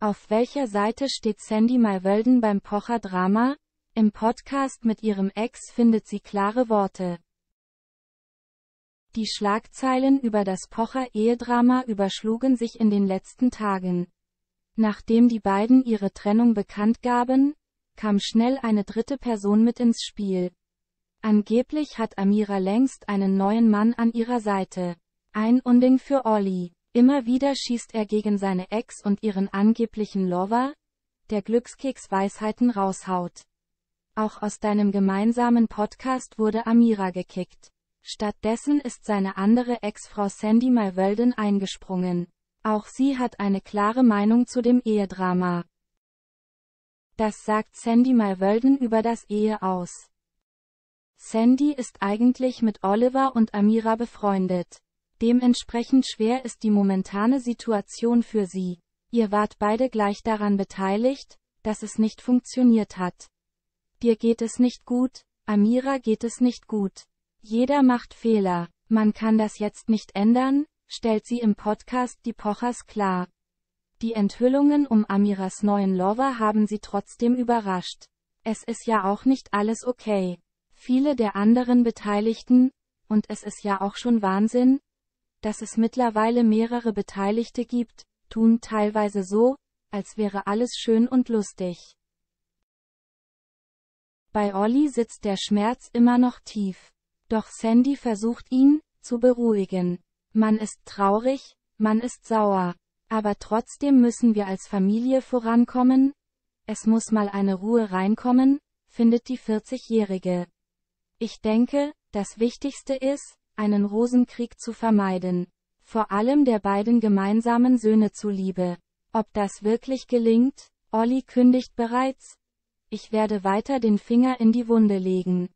Auf welcher Seite steht Sandy Malwölden beim Pocher-Drama? Im Podcast mit ihrem Ex findet sie klare Worte. Die Schlagzeilen über das Pocher-Ehedrama überschlugen sich in den letzten Tagen. Nachdem die beiden ihre Trennung bekannt gaben, kam schnell eine dritte Person mit ins Spiel. Angeblich hat Amira längst einen neuen Mann an ihrer Seite. Ein Unding für Olli. Immer wieder schießt er gegen seine Ex und ihren angeblichen Lover, der Glückskeks Weisheiten raushaut. Auch aus deinem gemeinsamen Podcast wurde Amira gekickt. Stattdessen ist seine andere Ex-Frau Sandy Malwölden eingesprungen. Auch sie hat eine klare Meinung zu dem Ehedrama. Das sagt Sandy Malwölden über das Ehe aus. Sandy ist eigentlich mit Oliver und Amira befreundet. Dementsprechend schwer ist die momentane Situation für sie. Ihr wart beide gleich daran beteiligt, dass es nicht funktioniert hat. Dir geht es nicht gut, Amira geht es nicht gut. Jeder macht Fehler. Man kann das jetzt nicht ändern, stellt sie im Podcast Die Pochers klar. Die Enthüllungen um Amiras neuen Lover haben sie trotzdem überrascht. Es ist ja auch nicht alles okay. Viele der anderen Beteiligten, und es ist ja auch schon Wahnsinn, dass es mittlerweile mehrere Beteiligte gibt, tun teilweise so, als wäre alles schön und lustig. Bei Olli sitzt der Schmerz immer noch tief. Doch Sandy versucht ihn, zu beruhigen. Man ist traurig, man ist sauer. Aber trotzdem müssen wir als Familie vorankommen. Es muss mal eine Ruhe reinkommen, findet die 40-Jährige. Ich denke, das Wichtigste ist, einen Rosenkrieg zu vermeiden. Vor allem der beiden gemeinsamen Söhne zuliebe. Ob das wirklich gelingt? Olli kündigt bereits. Ich werde weiter den Finger in die Wunde legen.